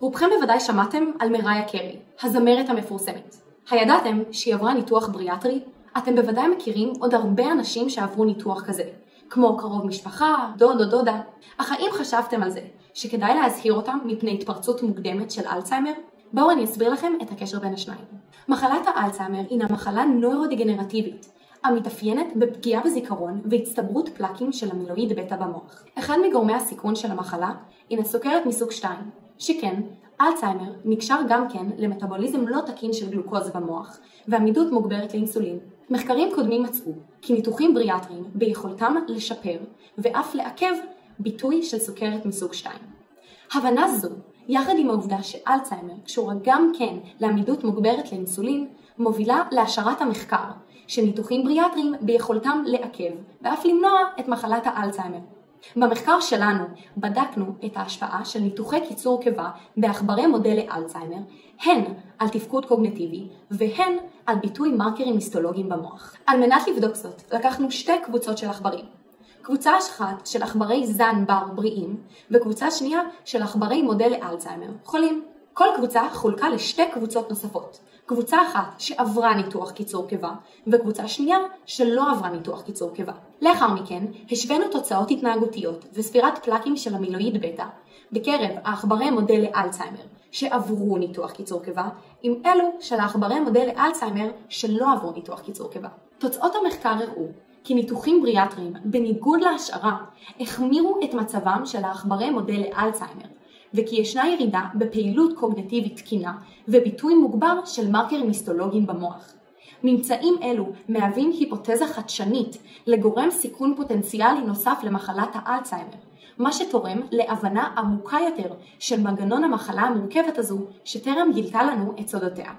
רובכם בוודאי שמעתם על מריה קרי, הזמרת המפורסמת. הידעתם שהיא עברה ניתוח בריאטרי? אתם בוודאי מכירים עוד הרבה אנשים שעברו ניתוח כזה, כמו קרוב משפחה, דוד או דודה, אך האם חשבתם על זה שכדאי להזהיר אותם מפני התפרצות מוקדמת של אלצהיימר? בואו אני אסביר לכם את הקשר בין השניים. מחלת האלצהיימר הינה מחלה נוירודגנרטיבית, המתאפיינת בפגיעה בזיכרון והצטברות פלקים של המילואיד בטא במוח. אחד מגורמי הסיכון של המחלה הינה סוכרת מסוג 2, שכן אלצהיימר נקשר גם כן למטאבוליזם לא תקין של גלוקוז במוח ועמידות מוגברת לאינסולין. מחקרים קודמים מצאו כי ניתוחים בריאטריים ביכולתם לשפר ואף לעכב ביטוי של סוכרת מסוג 2. הבנה זו, יחד עם העובדה שאלצהיימר קשורה גם כן לעמידות מוגברת לאינסולין, מובילה להשארת המחקר שניתוחים בריאטריים ביכולתם לעכב ואף למנוע את מחלת האלצהיימר. במחקר שלנו בדקנו את ההשפעה של ניתוחי קיצור קיבה בעכברי מודל לאלצהיימר, הן על תפקוד קוגנטיבי והן על ביטוי מרקרים היסטולוגיים במוח. על מנת לבדוק זאת לקחנו שתי קבוצות של עכברים. קבוצה אחת של עכברי זן בר בריאים וקבוצה שנייה של עכברי מודל לאלצהיימר חולים. כל קבוצה חולקה לשתי קבוצות נוספות, קבוצה אחת שעברה ניתוח קיצור קיבה, וקבוצה שנייה שלא עברה ניתוח קיצור קיבה. לאחר מכן, השווינו תוצאות התנהגותיות וספירת פלקים של המילואיד בטא בקרב העכברי מודל לאלצהיימר שעברו ניתוח קיצור קיבה, עם אלו של העכברי מודל לאלצהיימר שלא עברו ניתוח קיצור קיבה. תוצאות המחקר הראו כי ניתוחים בריאטריים, בניגוד להשערה, החמירו את מצבם של העכברי מודל לאלצהיימר, וכי ישנה ירידה בפעילות קוגנטיבית תקינה וביטוי מוגבר של מרקרים היסטולוגיים במוח. ממצאים אלו מהווים היפותזה חדשנית לגורם סיכון פוטנציאלי נוסף למחלת האלצהיימר, מה שתורם להבנה עמוקה יותר של מנגנון המחלה המורכבת הזו שטרם גילתה לנו את סודותיה.